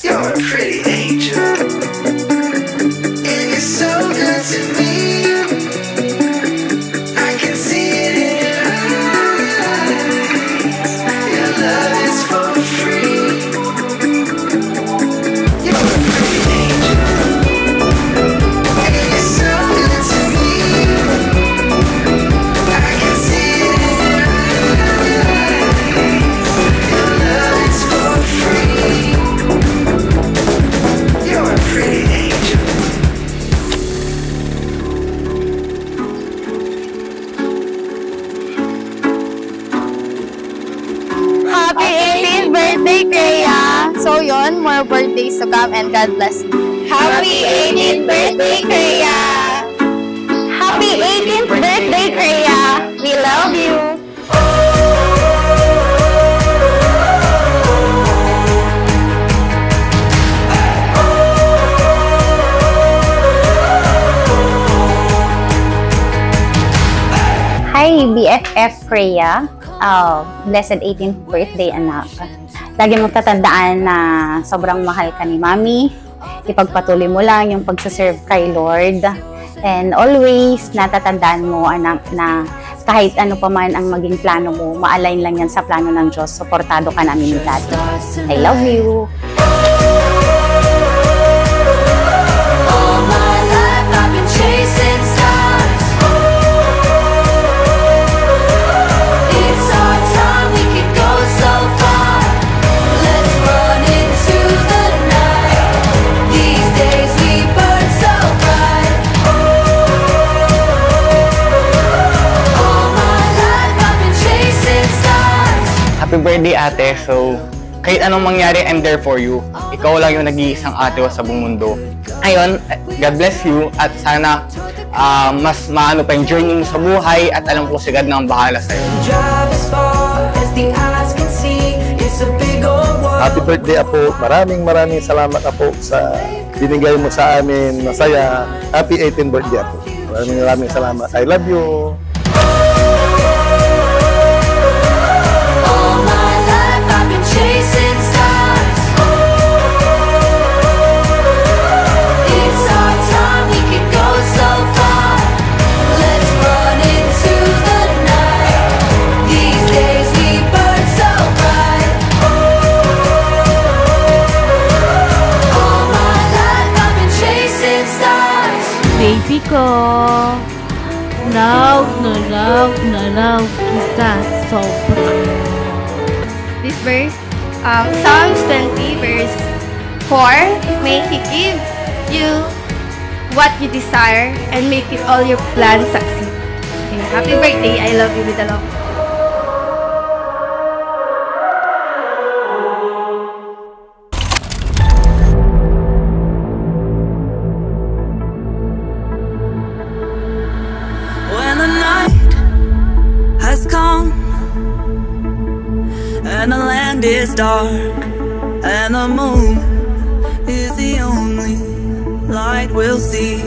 You're pretty So yun, more birthdays to come and God bless you. Happy 18th birthday, Krjea! Happy 18th birthday, Krjea! We love you! Hi, BFF Freya. Oh, ah, blessed 18th birthday, anak. Lagi mong tatandaan na sobrang mahal ka ni Mami. Ipagpatuloy mo lang yung pagsaserve kay Lord. And always, natatandaan mo, anak, na kahit ano pa man ang maging plano mo, ma-align lang yan sa plano ng Diyos. Suportado ka namin ni Daddy. I love you. Happy birthday ate. So, kahit anong mangyari, I'm there for you. Ikaw lang yung nag-iisang ate ko sa buong mundo. Ayun, God bless you at sana ah, mas maano pa yung journey mo sa buhay at alam ko si God na ang bahala sa'yo. Happy birthday Apo. Maraming maraming salamat Apo sa binigay mo sa amin. Masaya. Happy 18th birthday Apo. Maraming maraming salamat. I love you. Love na love kita sobra. This verse, um, Psalms 20 verse 4, May He give you what you desire and make it all your plans succeed. Okay, happy birthday. I love you with the love. The land is dark and the moon is the only light we'll see.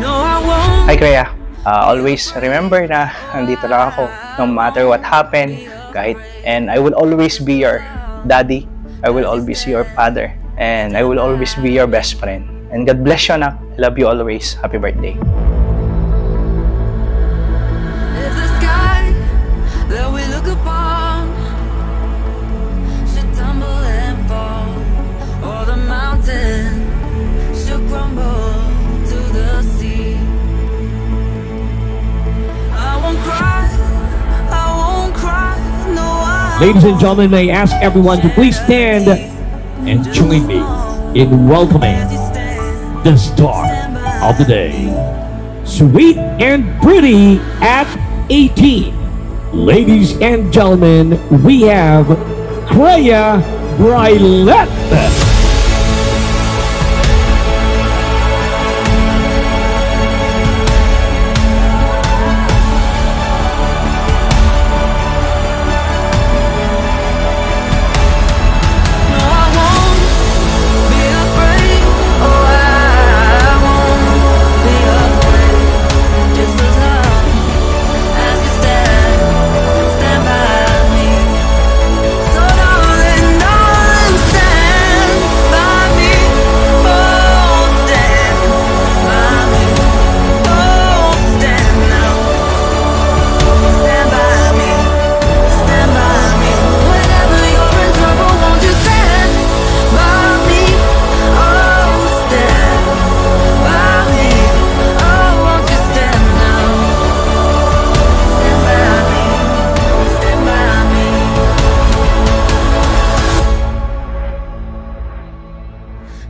No, I won't. Hi Kuya, Ah, always remember na nandito lang ako. No matter what happen kahit and I will always be your daddy. I will always be your father. And I will always be your best friend. And God bless you anak. Love you always. Happy birthday Ladies and gentlemen, may I ask everyone to please stand and join me in welcoming the star of the day. Sweet and pretty at 18. Ladies and gentlemen, we have Krjea Brylette.